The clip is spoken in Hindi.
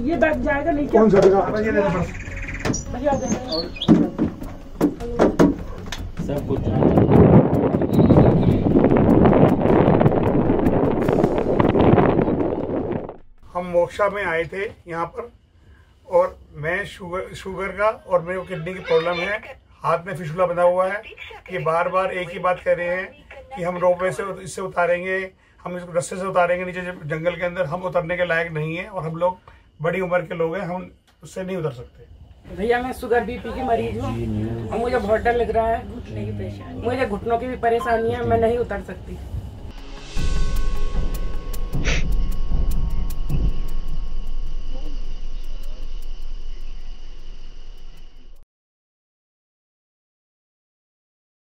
ये बैग जाएगा नहीं क्या? कौन सा भैया सब कुछ। हम मोक्षा में आए थे यहाँ पर और मैं शुगर शुगर का और मेरे को किडनी की प्रॉब्लम है। हाथ में फिशुला बना हुआ है ये बार बार एक ही बात कह रहे हैं कि हम रोपवे से इससे उतारेंगे। हम इसको रस्से से उतारेंगे नीचे जब जंगल के अंदर, हम उतरने के लायक नहीं है और हम लोग बड़ी उम्र के लोग हैं, हम उससे नहीं उतर सकते। भैया, मैं शुगर बीपी की मरीज़ हूँ। और मुझे बहुत डर लग रहा है। मुझे घुटनों की भी परेशानी है, मैं नहीं उतर सकती।